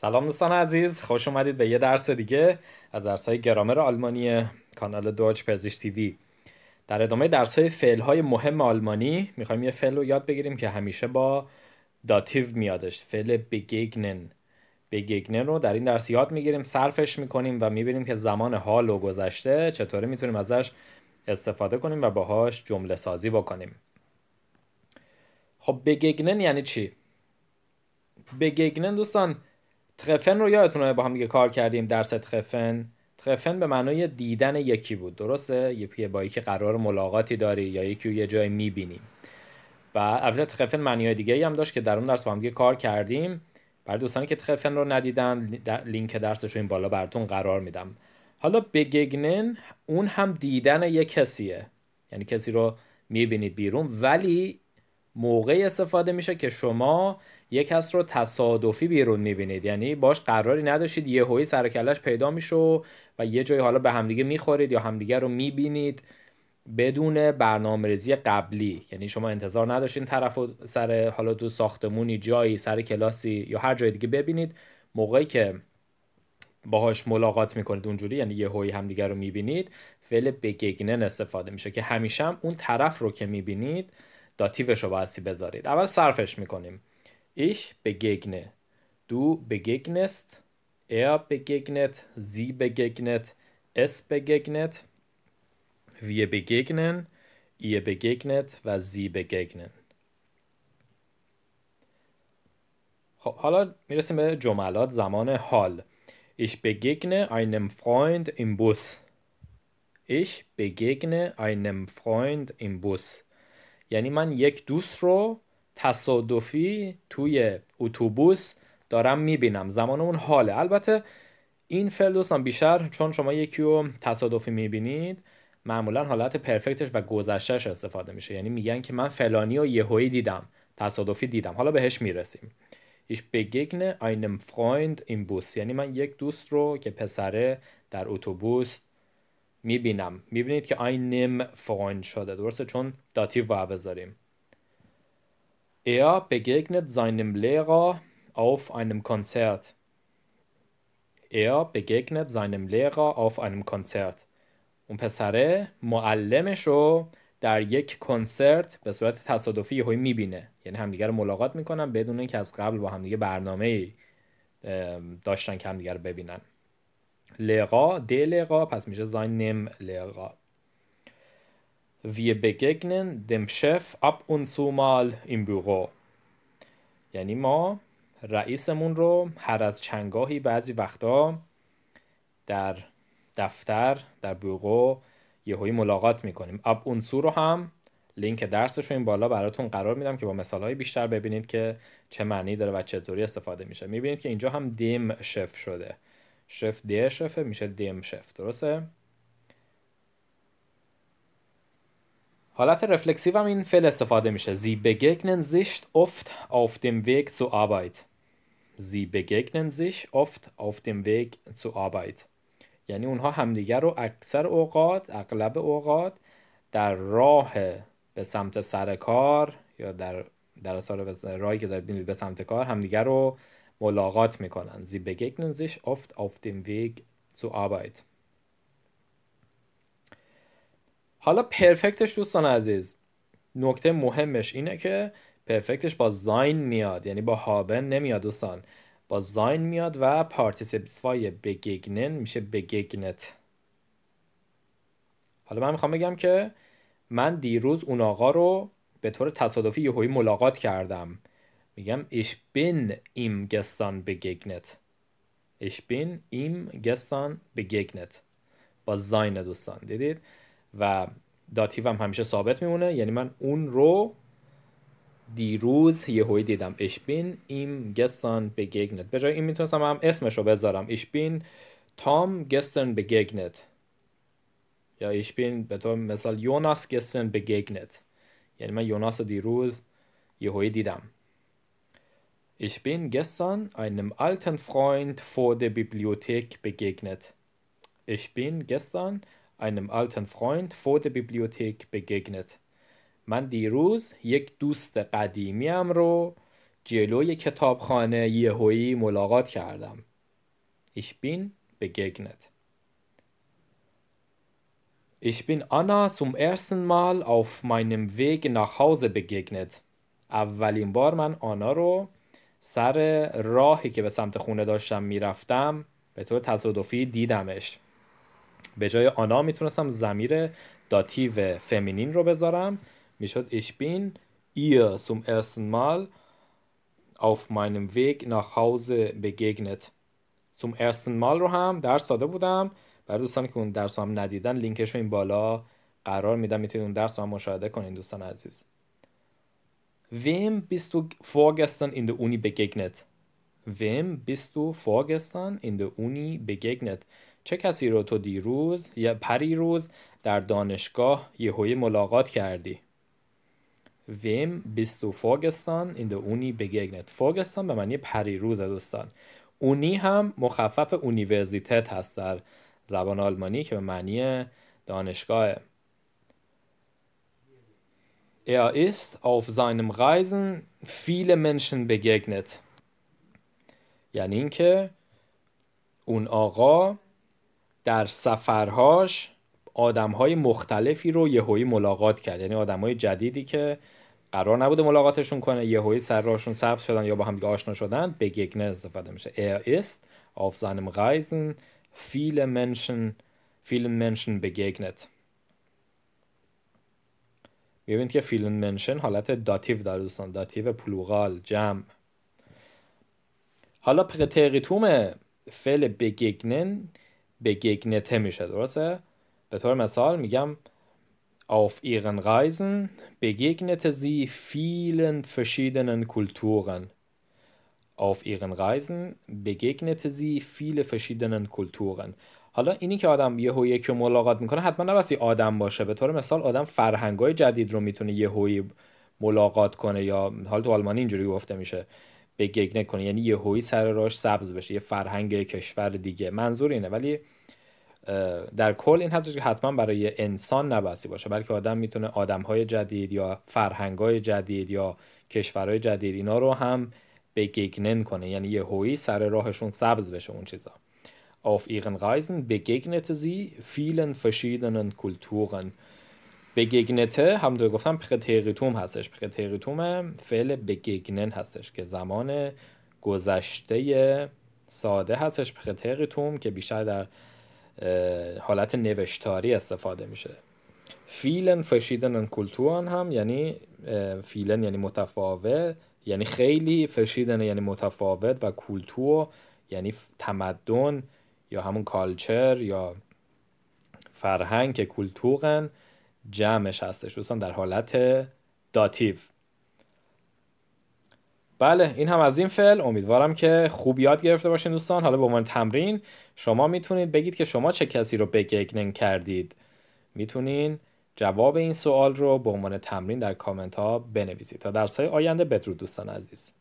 سلام دوستان عزیز خوش اومدید به یه درس دیگه از درس های گرامر آلمانی کانال دوچ پرزیش تیوی. در ادامه درس های فعل های مهم آلمانی می‌خوایم یه فعل رو یاد بگیریم که همیشه با داتیو میادش فعل بگیگنن بگیگنن رو در این درس یاد می‌گیریم صرفش می‌کنیم و می‌بینیم که زمان حال و گذشته چطوری می‌تونیم ازش استفاده کنیم و باهاش جمله سازی بکنیم. خب بگیگنن یعنی چی؟ بگیگنن دوستان تخفن رو یادتونه با هم دیگه کار کردیم درس تخفن؟ تخفن به معنای دیدن یکی بود درسته؟ یکی با یکی قرار ملاقاتی داری یا یکی رو یه جای می‌بینیم. و البته تخفن معنی دیگه هم داشت که در اون درس با هم دیگه کار کردیم. برای دوستانی که تخفن رو ندیدن لینک درسش رو این بالا براتون قرار میدم. حالا بگگنن اون هم دیدن یه کسیه. یعنی کسی رو می‌بینید بیرون ولی موقع استفاده میشه که شما یک کس رو تصادفی بیرون می‌بینید. یعنی باش قراری نداشتید یه سر کلش پیدا میشه و یه جایی حالا به همدیگه می‌خورید یا همدیگه رو می‌بینید بدون برنامه ریزی قبلی. یعنی شما انتظار نداشتین طرف سر حالا تو ساختمونی جایی سر کلاسی یا هر جای دیگه ببینید. موقعی که باهاش ملاقات می‌کنید اونجوری یعنی یه هوی همدیگه رو می‌بینید فعل بگگنن استفاده میشه که همیشه هم اون طرف رو که می‌بینید داتیوش رو بایستی بذارید اول صرفش می‌کنیم Ich begegne. Du begegnest. Er begegnet. Sie begegnet. Es begegnet. Wir begegnen. Ihr begegnet و sie begegnen. خب حالا می‌رسیم به جملات زمان حال. Ich begegne einem Freund im Bus. Ich begegne einem Freund im Bus. یعنی من یک دوست رو تصادفی توی اتوبوس دارم می‌بینم. زمان اون حاله. البته این فعل دوستان بیشتر چون شما یکی رو تصادفی می‌بینید معمولا حالت پرفکتش و گذشتهش استفاده میشه. یعنی میگن که من فلانی و یهویی دیدم تصادفی دیدم. حالا بهش می‌رسیم. Ich begegne einem Freund im Bus. یعنی من یک دوست رو که پسره در اتوبوس می‌بینم. می‌بینید که einem Freund شده. درسته؟ چون داتیو باید بذاریم. Er begegnet seinem Lehrer auf einem Konzert. Er begegnet seinem Lehrer auf einem Konzert. اون پسره معلمش رو در یک کنسرت به صورت تصادفی یهویی می‌بینه. یعنی همدیگه رو ملاقات می‌کنن بدون اینکه از قبل با همدیگه برنامه داشتن که همدیگه رو ببینن. لقا د لقا پس میشه نم لقا Wir begegnen dem Chef ab und zu mal im Büro. یعنی ما رئیسمون رو هر از چنگاهی بعضی وقتا در دفتر در بوقو یهویی ملاقات می‌کنیم اب اونسو رو هم لینک درسش رو این بالا براتون قرار میدم که با مثال های بیشتر ببینید که چه معنی داره و چطوری استفاده میشه می‌بینید که اینجا هم دیم شف شده شف دی شفه میشه دیم شف درسته؟ حالت رفلکسیو هم این فعل استفاده میشه. Sie begegnen sich oft auf dem Weg zur Arbeit Sie begegnen sich oft auf dem Weg zur Arbeit یعنی اونها همدیگر رو اکثر اوقات اغلب اوقات در راه به سمت سر کار یا در در اثر راهی که دارید به سمت کار همدیگر رو ملاقات می‌کنن. Sie begegnen sich oft auf dem Weg zur Arbeit. حالا پرفکتش دوستان عزیز نکته مهمش اینه که پرفکتش با زاین میاد یعنی با هابن نمیاد دوستان. با زاین میاد و پارتیسیپسوای بگیگنن میشه بگیگنت حالا من می‌خوام بگم که من دیروز اون آقا رو به طور تصادفی یهویی ملاقات کردم. میگم ich bin ihm gestern begegnet. Ich bin ihm gestern begegnet. با زاین دوستان دیدید؟ و داتیو هم همیشه ثابت میمونه. یعنی من اون رو دیروز یهویی دیدم. Ich bin ihm gestern begegnet. به جای این می‌تونستم هم اسمش رو بذارم. Ich bin Tom gestern begegnet. یا ich bin به طور مثال یوناس gestern begegnet. یعنی من یوناس رو دیروز یهویی دیدم. Ich bin gestern einem alten Freund vor der Bibliothek begegnet. Ich bin gestern einem alten Freund vor der Bibliothek begegnet. من دیروز یک دوست قدیمیم رو جلوی کتابخانه یهویی ملاقات کردم Ich bin begegnet Ich bin Anna zum ersten Mal auf meinem Weg nach Hause begegnet اولین بار من آنا رو سر راهی که به سمت خونه داشتم می‌رفتم به طور تصادفی دیدمش. به جای آنا می‌تونستم زمیر داتیو فمینین رو بذارم. می‌شد bin ihr zum ersten Mal auf meinem Weg nach Hause begegnet. Zum ersten Mal رو هم درس ساده بودم. برای دوستانی که اون درس رو هم ندیدن لینکش رو این بالا قرار میدم. می‌تونید اون درس رو هم مشاهده کنین دوستان عزیز. Wem bist du vorgestern in der Uni begegnet? Wem bist du vorgestern in der Uni begegnet? چه کسی رو تو دیروز یا پری روز در دانشگاه یه های ملاقات کردی؟ ویم بیستو فاگستان این در اونی بگیگنت فاگستان به معنی پری روز دوستان اونی هم مخفف اونیورزیتت هست در زبان آلمانی که به معنی دانشگاه Er ist auf seinem Reisen viele Menschen begegnet. یعنی اون آقا در سفرهاش آدمهای مختلفی رو یهویی ملاقات کرد. یعنی آدمهای جدیدی که قرار نبوده ملاقاتشون کنه یهویی سر راهشون سبز شدن یا با هم آشنا شدن begegnet استفاده میشه. Er ist auf seinem Reisen viele Menschen vielen Menschen begegnet. می‌بینید که vielen Menschen حالت Dativ داره دوستان Dativ Plural جمع حالا Präteritum فعل بگگنن بگگنته میشه درسته به طور مثال میگم auf ihren Reisen begegnete sie vielen verschiedenen Kulturen. Auf ihren Reisen begegnete sie viele verschiedenen Kulturen. حالا اینی که آدم یه هویه که ملاقات می‌کنه حتما نبستی آدم باشه. به طور مثال آدم فرهنگای جدید رو می‌تونه یه هویه ملاقات کنه یا حال تو آلمانی اینجوری گفته میشه begegnen کنه. یعنی یه هویی سر راش سبز بشه یه فرهنگ کشور دیگه. منظور اینه. ولی در کل این هستش که حتما برای انسان نبایستی باشه بلکه آدم می‌تونه آدمهای جدید یا فرهنگای جدید یا کشورهای جدید اینا رو هم begegnen کنه. یعنی یه هویی سر راهشون سبز بشه اون چیزا. Auf ihren Reisen begegnete sie vielen verschiedenen Kulturen. begegnete همونطور گفتم Präteritum هستش Präteritum فعل begegnen هستش که زمان گذشته ساده هستش Präteritum که بیشتر در حالت نوشتاری استفاده میشه vielen verschiedenen Kulturen هم یعنی vielen یعنی متفاوت یعنی خیلی verschieden یعنی متفاوت و Kultur یعنی تمدن یا همون culture یا فرهنگ که Kulturen جمعش هستش. دوستان در حالت داتیو. بله این هم از این فعل. امیدوارم که خوب یاد گرفته باشین دوستان. حالا به عنوان تمرین شما می‌تونید بگید که شما چه کسی رو بگگنن کردید. می‌تونین جواب این سوال رو به عنوان تمرین در کامنت ها بنویسید. تا درس های آینده بدرود دوستان عزیز.